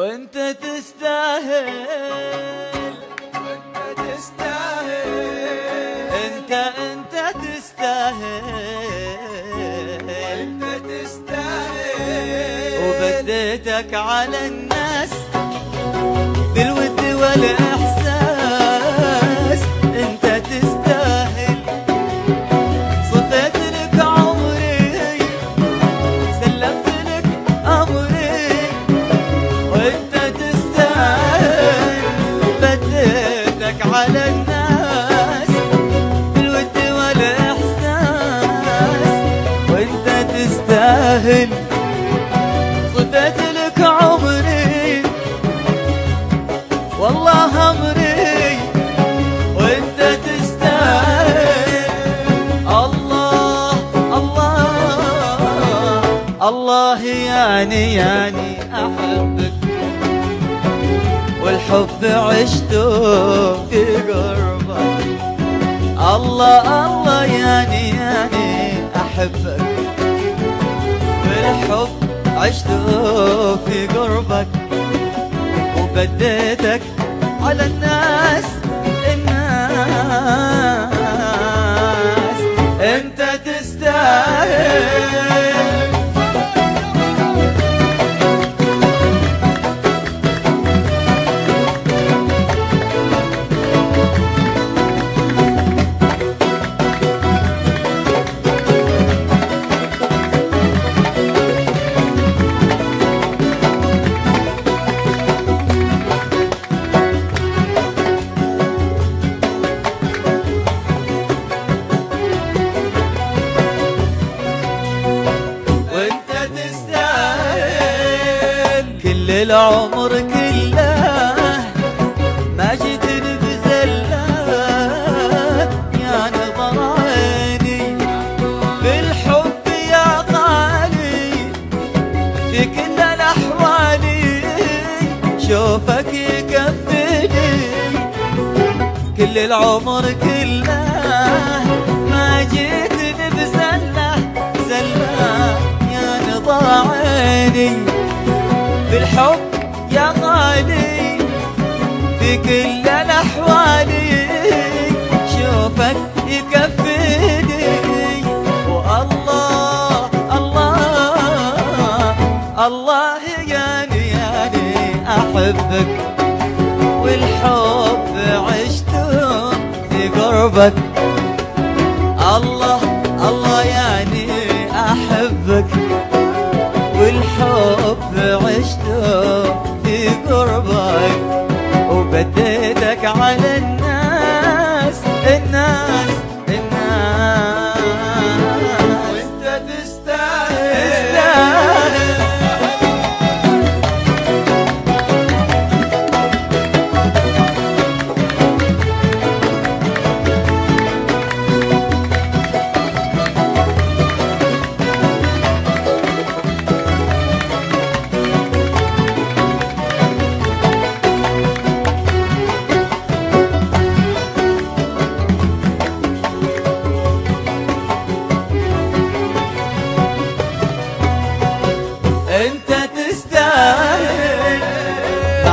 وانت تستاهل. وانت تستاهل انت انت تستاهل. انت تستاهل وبديتك على الناس بالود والاحساس تستاهل صفيت لك عمري. والله أمري وأنت تستاهل. الله الله الله يعني يعني أحبك. والحب عشته في قربك. الله الله عشته في قربك وبديتك على الناس الناس. انت تستاهل. العمر كله ما جيتني بزله يا نظر عيني بالحب يا غالي في كل الأحوال شوفك يكفيني. كل العمر كله ما جيتني بزله زله يا نظر عيني يا غالي في كل الأحوال شوفك يكفيني. والله الله الله يعني يعني أحبك والحب عشته في قربك الله الله يعني أحبك والحب عشته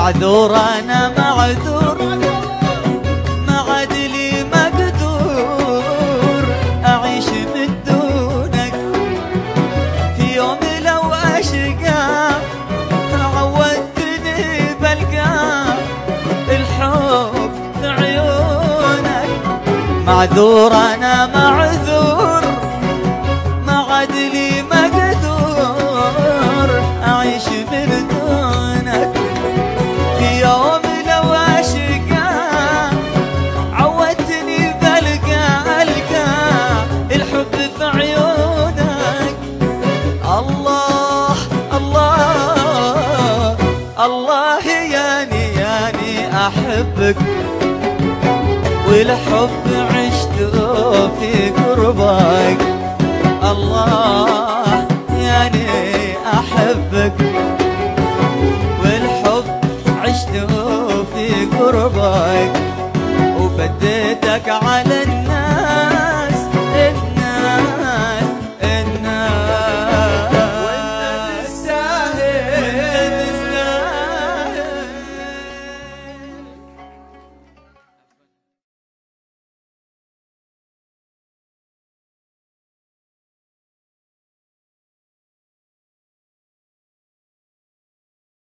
معذور أنا معذور ما عاد لي مقدور أعيش من دونك. في يوم لو أشقى عودتني بلقى الحب في عيونك. معذور أنا معذور. ما عاد لي مقدور احبك والحب عشته في قربك. الله يعني أحبك والحب عشته في قربك. وبديتك على الناس